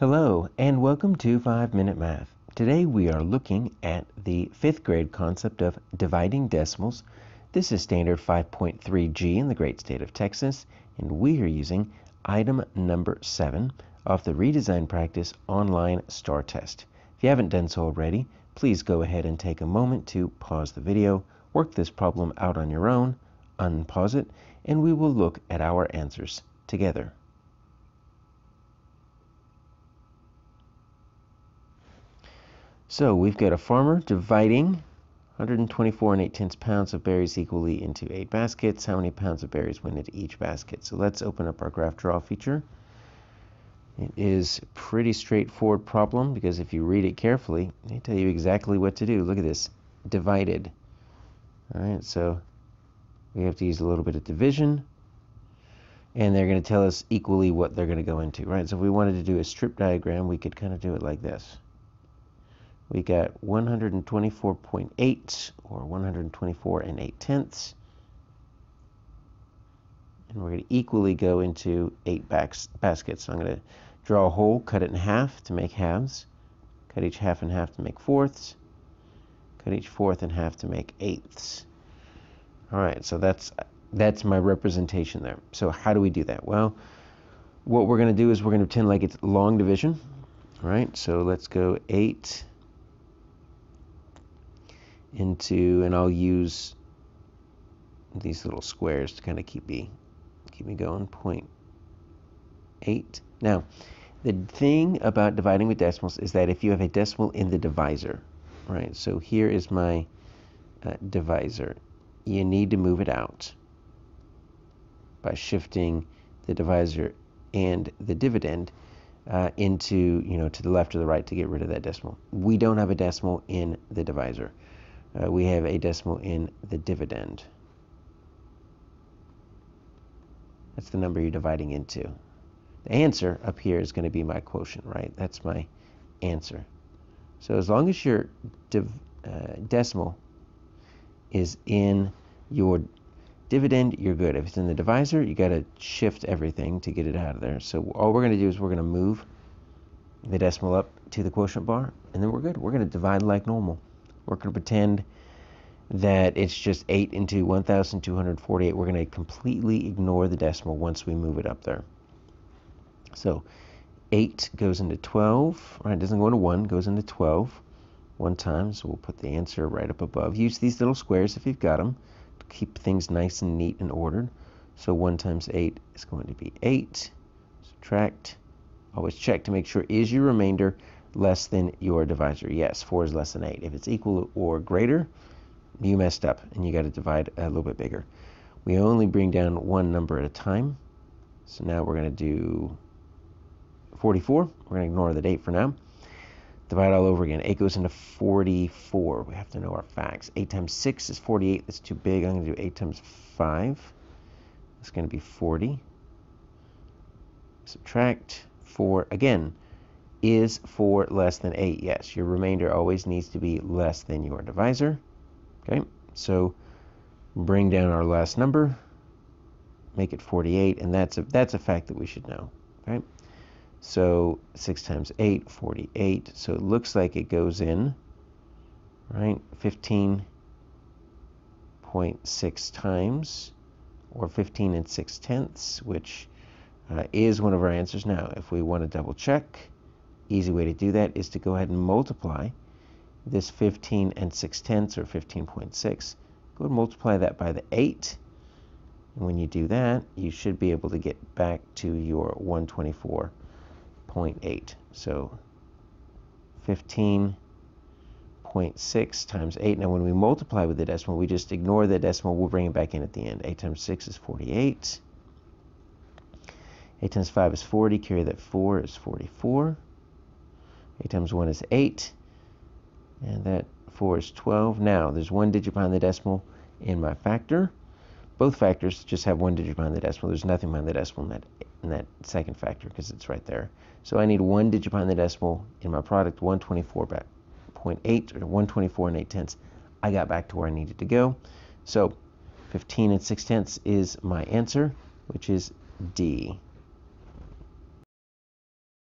Hello, and welcome to 5 Minute Math. Today we are looking at the fifth grade concept of dividing decimals. This is standard 5.3G in the great state of Texas, and we are using item number 7 of the Redesign Practice online STAAR test. If you haven't done so already, please go ahead and take a moment to pause the video, work this problem out on your own, unpause it, and we will look at our answers together. So we've got a farmer dividing 124 and 8 tenths pounds of berries equally into 8 baskets. How many pounds of berries went into each basket? So let's open up our graph draw feature. It is a pretty straightforward problem because if you read it carefully, they tell you exactly what to do. Look at this, divided. All right, so we have to use a little bit of division and they're going to tell us equally what they're going to go into, right? So if we wanted to do a strip diagram, we could kind of do it like this we got 124.8 or 124 and 8 tenths. And we're going to equally go into eight baskets. So I'm going to draw a whole, cut it in half to make halves, cut each half in half to make fourths, cut each fourth in half to make eighths. All right, so that's that's my representation there. So how do we do that? Well, what we're going to do is we're going to pretend like it's long division. All right, so let's go 8 into, and I'll use these little squares to kind of keep me keep me going. Point eight. Now, the thing about dividing with decimals is that if you have a decimal in the divisor, right? So here is my uh, divisor. You need to move it out by shifting the divisor and the dividend uh, into, you know, to the left or the right to get rid of that decimal. We don't have a decimal in the divisor uh, we have a decimal in the dividend. That's the number you're dividing into. The answer up here is going to be my quotient, right? That's my answer. So as long as your uh, decimal is in your dividend, you're good. If it's in the divisor, you got to shift everything to get it out of there. So all we're going to do is we're going to move the decimal up to the quotient bar, and then we're good. We're going to divide like normal. We're going to pretend that it's just 8 into 1,248. We're going to completely ignore the decimal once we move it up there. So 8 goes into 12, right? It doesn't go into 1, goes into 12 one time. So we'll put the answer right up above. Use these little squares if you've got them to keep things nice and neat and ordered. So 1 times 8 is going to be 8. Subtract. Always check to make sure is your remainder less than your divisor. Yes, 4 is less than 8. If it's equal or greater, you messed up and you got to divide a little bit bigger. We only bring down one number at a time. So now we're going to do 44. We're going to ignore the date for now. Divide all over again. 8 goes into 44. We have to know our facts. 8 times 6 is 48. That's too big. I'm going to do 8 times 5. It's going to be 40. Subtract 4. Again, is four less than 8? Yes, your remainder always needs to be less than your divisor. Okay, so bring down our last number, make it 48, and that's a, that's a fact that we should know. Okay, so 6 times 8, 48. So it looks like it goes in, right, 15.6 times, or 15 and 6 tenths, which uh, is one of our answers. Now, if we want to double check, easy way to do that is to go ahead and multiply this 15 and 6 tenths or 15.6. Go and multiply that by the 8. And when you do that, you should be able to get back to your 124.8. So 15.6 times 8. Now when we multiply with the decimal, we just ignore the decimal. We'll bring it back in at the end. 8 times 6 is 48. 8 times 5 is 40. Carry that 4 is 44. 8 times 1 is 8. And that 4 is 12. Now, there's one digit behind the decimal in my factor. Both factors just have one digit behind the decimal. There's nothing behind the decimal in that, in that second factor because it's right there. So I need one digit behind the decimal in my product, 124.8 or 124 and 8 tenths. I got back to where I needed to go. So 15 and 6 tenths is my answer, which is D.